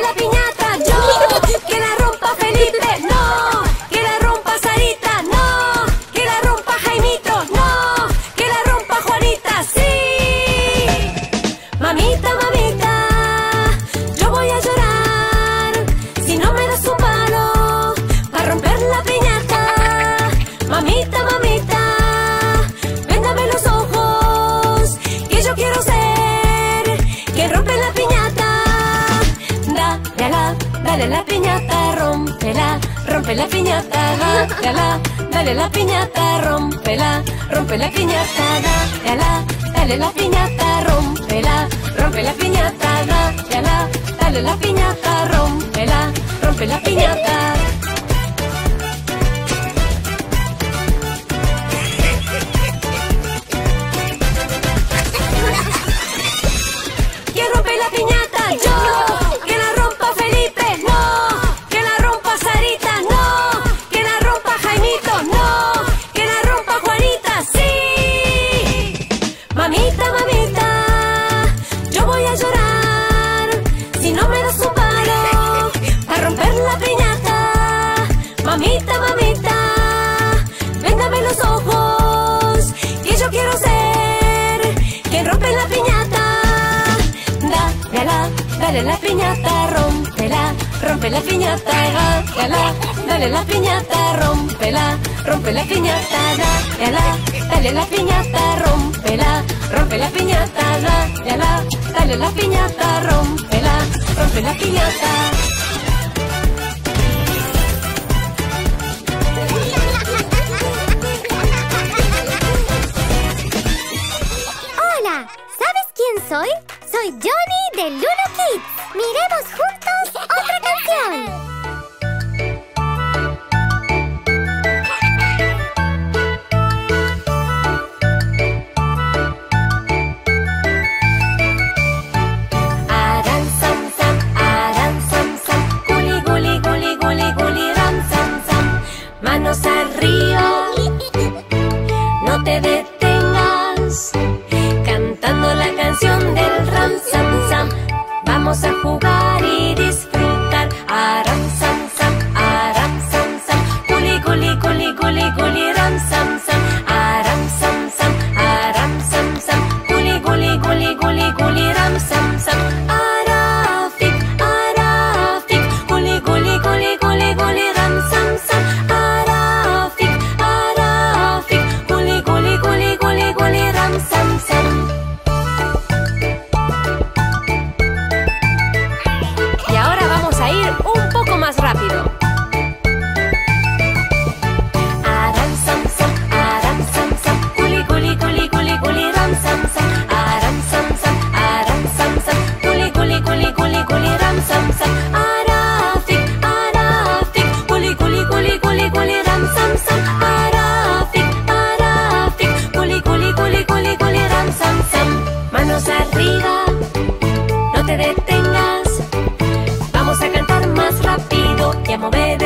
la piñata, yo. Que la rompa Felipe, no. Que la rompa Sarita, no. Que la rompa Jaimito, no. Que la rompa Juanita, sí. Mamita, mamita, yo voy a llorar. Si no me das un palo, para romper la piñata. Mamita, mamita. Dale la piñata, rompela, rompe la piñata, dale a la, dale la piñata, rompela, rompe la piñata, dale a la, dale la piñata, rompela, rompe la piñata, dale a la, dale la piñata, rompela, rompe la piñata. Rompe la piñata. Dale dale la piñata, rompela, rompe la piñata, dale a la, dale la piñata, rompela, rompe la piñata, dale a la, dale la piñata, rompela, rompe la piñata, dale a la, dale la piñata, rompela, rompe la piñata. Johnny de Lulu Kids. Miremos juntos otra canción. Aran, san, san, aran, san, san. Golly, goli, goli, goli, goli, ran, san, san. Manos arriba. No te ve. Vamos a jugar y disfrutar. más rápido. mover.